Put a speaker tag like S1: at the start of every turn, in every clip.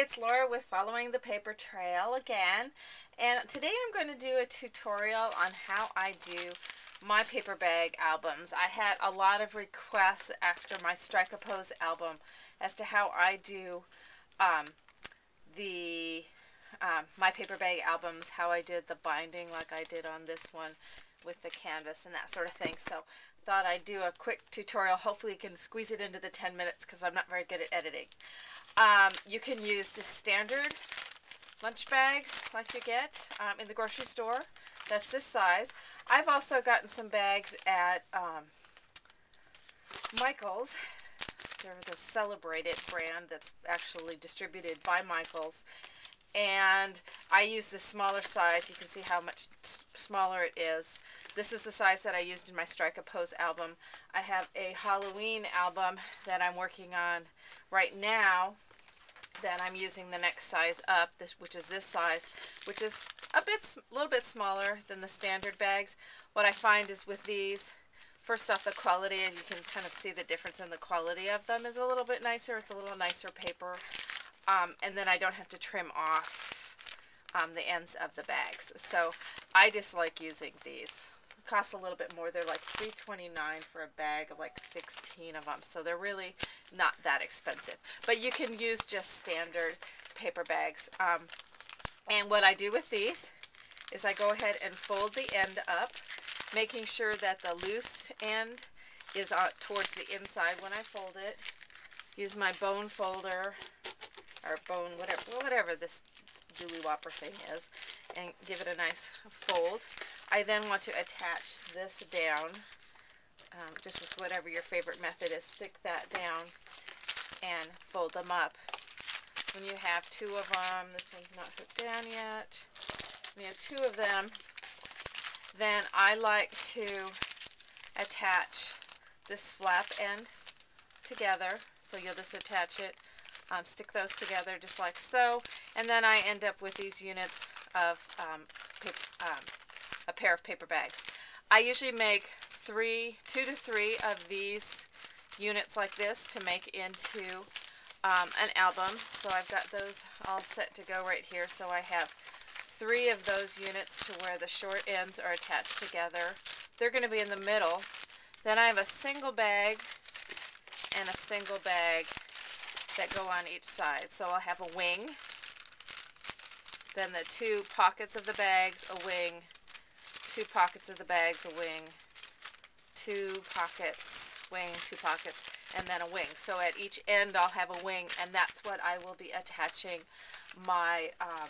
S1: it's Laura with Following the Paper Trail again. And today I'm going to do a tutorial on how I do my paper bag albums. I had a lot of requests after my Strike a Pose album as to how I do um, the um, my paper bag albums, how I did the binding like I did on this one with the canvas and that sort of thing. So thought I'd do a quick tutorial. Hopefully you can squeeze it into the 10 minutes because I'm not very good at editing. Um, you can use just standard lunch bags like you get um, in the grocery store. That's this size. I've also gotten some bags at um, Michael's. They're the Celebrate It brand that's actually distributed by Michael's. And I use the smaller size. You can see how much smaller it is. This is the size that I used in my Strike a Pose album. I have a Halloween album that I'm working on right now that I'm using the next size up, this, which is this size, which is a bit, a little bit smaller than the standard bags. What I find is with these, first off, the quality, and you can kind of see the difference in the quality of them is a little bit nicer. It's a little nicer paper. Um, and then I don't have to trim off um, the ends of the bags. So I just like using these cost a little bit more. They're like $3.29 for a bag of like 16 of them. So they're really not that expensive. But you can use just standard paper bags. Um, and what I do with these is I go ahead and fold the end up, making sure that the loose end is on, towards the inside when I fold it. Use my bone folder, or bone, whatever, whatever this dooley whopper thing is, and give it a nice fold. I then want to attach this down, um, just with whatever your favorite method is. Stick that down and fold them up. When you have two of them, this one's not hooked down yet. When you have two of them, then I like to attach this flap end together. So you'll just attach it, um, stick those together just like so. And then I end up with these units of um, um, a pair of paper bags. I usually make three, two to three of these units like this to make into um, an album. So I've got those all set to go right here. So I have three of those units to where the short ends are attached together. They're going to be in the middle. Then I have a single bag and a single bag that go on each side. So I'll have a wing, then the two pockets of the bags, a wing, two pockets of the bags, a wing, two pockets, wing, two pockets, and then a wing. So at each end I'll have a wing, and that's what I will be attaching my um,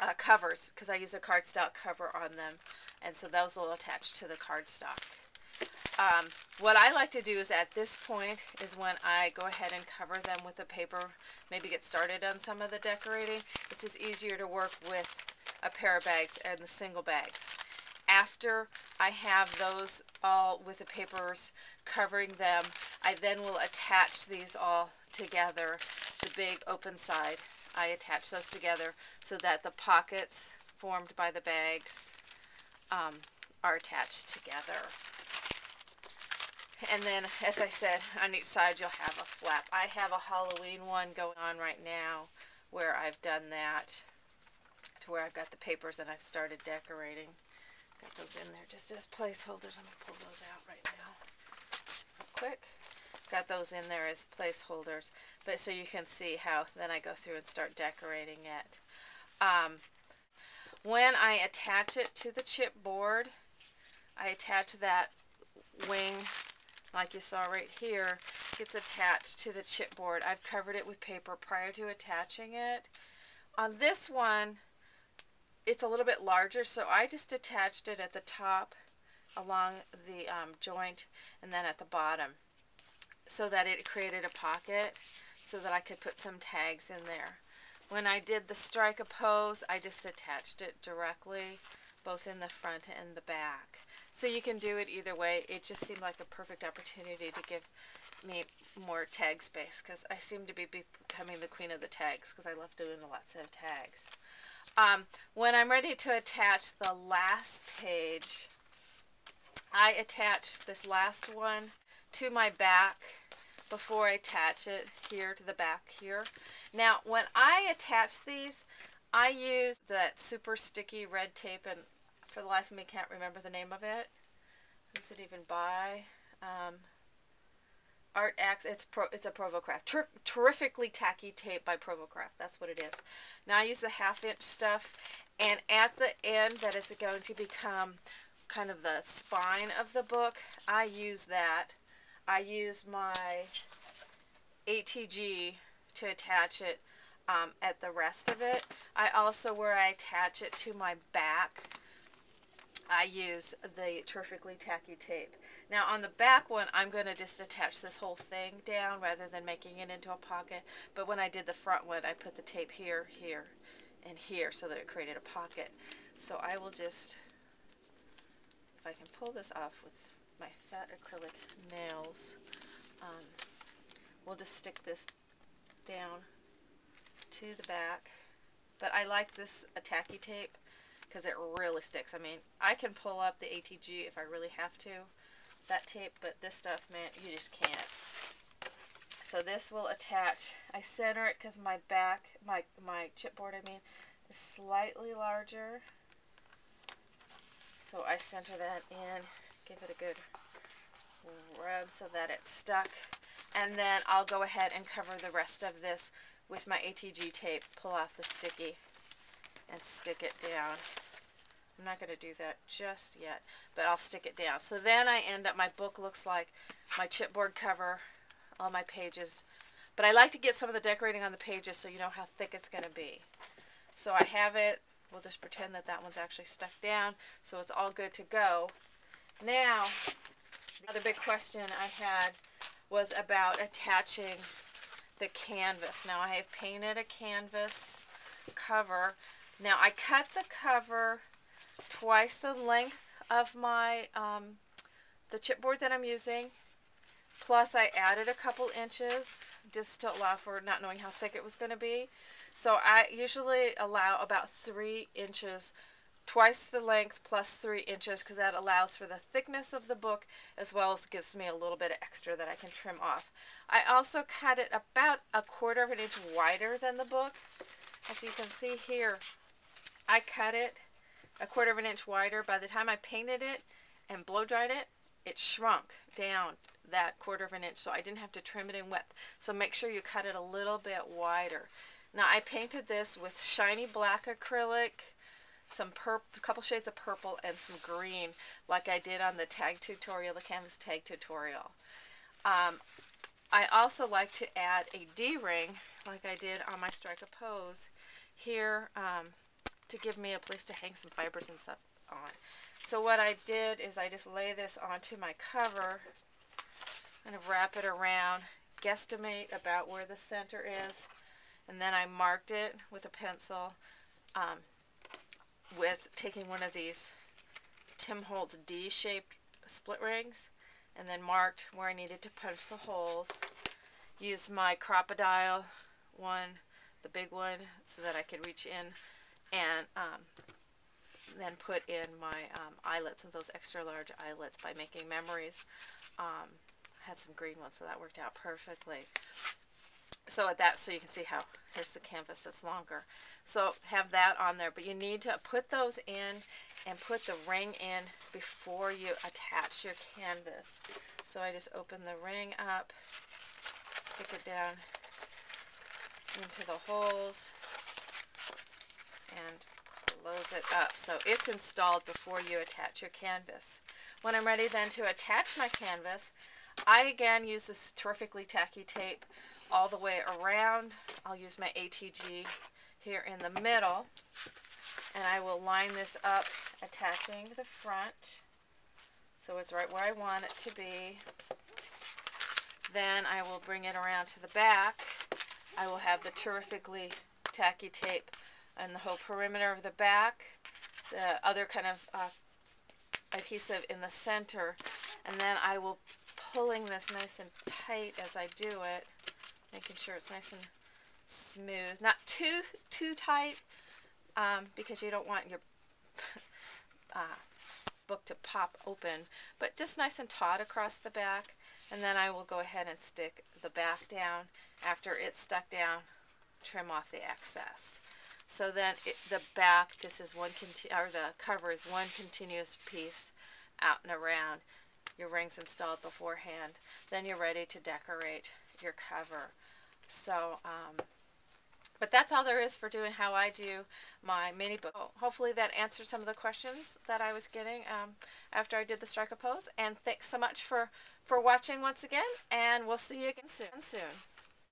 S1: uh, covers, because I use a cardstock cover on them, and so those will attach to the cardstock. Um, what I like to do is at this point is when I go ahead and cover them with the paper, maybe get started on some of the decorating. It's just easier to work with a pair of bags and the single bags after I have those all with the papers covering them, I then will attach these all together, the big open side. I attach those together so that the pockets formed by the bags um, are attached together. And then, as I said, on each side you'll have a flap. I have a Halloween one going on right now where I've done that to where I've got the papers and I've started decorating. Got those in there just as placeholders. I'm going to pull those out right now real quick. Got those in there as placeholders. But so you can see how then I go through and start decorating it. Um, when I attach it to the chipboard, I attach that wing like you saw right here gets attached to the chipboard. I've covered it with paper prior to attaching it. On this one, it's a little bit larger, so I just attached it at the top along the um, joint and then at the bottom so that it created a pocket so that I could put some tags in there. When I did the strike a pose, I just attached it directly both in the front and the back. So you can do it either way. It just seemed like a perfect opportunity to give me more tag space because I seem to be becoming the queen of the tags because I love doing lots of tags. Um, when I'm ready to attach the last page, I attach this last one to my back before I attach it here to the back here. Now, when I attach these, I use that super sticky red tape, and for the life of me, can't remember the name of it. Who's it even by? Um, Art X. It's pro. It's a Provocraft. Ter terrifically tacky tape by Provocraft. That's what it is. Now I use the half inch stuff, and at the end that is going to become kind of the spine of the book, I use that. I use my ATG to attach it um, at the rest of it. I also, where I attach it to my back, I use the Terrifically Tacky tape. Now on the back one, I'm going to just attach this whole thing down rather than making it into a pocket. But when I did the front one, I put the tape here, here, and here so that it created a pocket. So I will just, if I can pull this off with my fat acrylic nails, um, we'll just stick this down to the back. But I like this tacky tape because it really sticks. I mean, I can pull up the ATG if I really have to, that tape, but this stuff, man, you just can't. So this will attach, I center it because my back, my, my chipboard, I mean, is slightly larger. So I center that in, give it a good rub so that it's stuck. And then I'll go ahead and cover the rest of this with my ATG tape, pull off the sticky, and stick it down. I'm not going to do that just yet, but I'll stick it down. So then I end up, my book looks like my chipboard cover, all my pages. But I like to get some of the decorating on the pages so you know how thick it's going to be. So I have it. We'll just pretend that that one's actually stuck down. So it's all good to go. Now, the other big question I had was about attaching the canvas. Now I have painted a canvas cover. Now I cut the cover twice the length of my um, the chipboard that I'm using. Plus I added a couple inches just to allow for not knowing how thick it was going to be. So I usually allow about three inches twice the length plus three inches because that allows for the thickness of the book as well as gives me a little bit of extra that I can trim off. I also cut it about a quarter of an inch wider than the book. As you can see here, I cut it a quarter of an inch wider. By the time I painted it and blow dried it, it shrunk down that quarter of an inch so I didn't have to trim it in width. So make sure you cut it a little bit wider. Now I painted this with shiny black acrylic, some purple, a couple shades of purple and some green like I did on the tag tutorial, the canvas tag tutorial. Um, I also like to add a D-ring like I did on my Strike a Pose here um, to give me a place to hang some fibers and stuff on. So what I did is I just lay this onto my cover, kind of wrap it around, guesstimate about where the center is, and then I marked it with a pencil um, with taking one of these Tim Holtz D-shaped split rings and then marked where I needed to punch the holes. Used my Crop-A-Dile one, the big one, so that I could reach in and um, then put in my um, eyelets and those extra large eyelets by making memories. Um, I had some green ones, so that worked out perfectly. So at that, so you can see how here's the canvas that's longer. So have that on there, but you need to put those in and put the ring in before you attach your canvas. So I just open the ring up, stick it down into the holes, and close it up. So it's installed before you attach your canvas. When I'm ready then to attach my canvas, I again use this terrifically tacky tape all the way around. I'll use my ATG here in the middle and I will line this up attaching the front so it's right where I want it to be. Then I will bring it around to the back. I will have the terrifically tacky tape and the whole perimeter of the back, the other kind of uh, adhesive in the center, and then I will pulling this nice and tight as I do it, making sure it's nice and smooth. Not too, too tight, um, because you don't want your uh, book to pop open, but just nice and taut across the back. And then I will go ahead and stick the back down. After it's stuck down, trim off the excess. So then it, the back, just is one, conti- or the cover is one continuous piece out and around. Your ring's installed beforehand. Then you're ready to decorate your cover. So, um, but that's all there is for doing how I do my mini book. Hopefully that answered some of the questions that I was getting um, after I did the strike a pose. And thanks so much for, for watching once again. And we'll see you again soon. soon.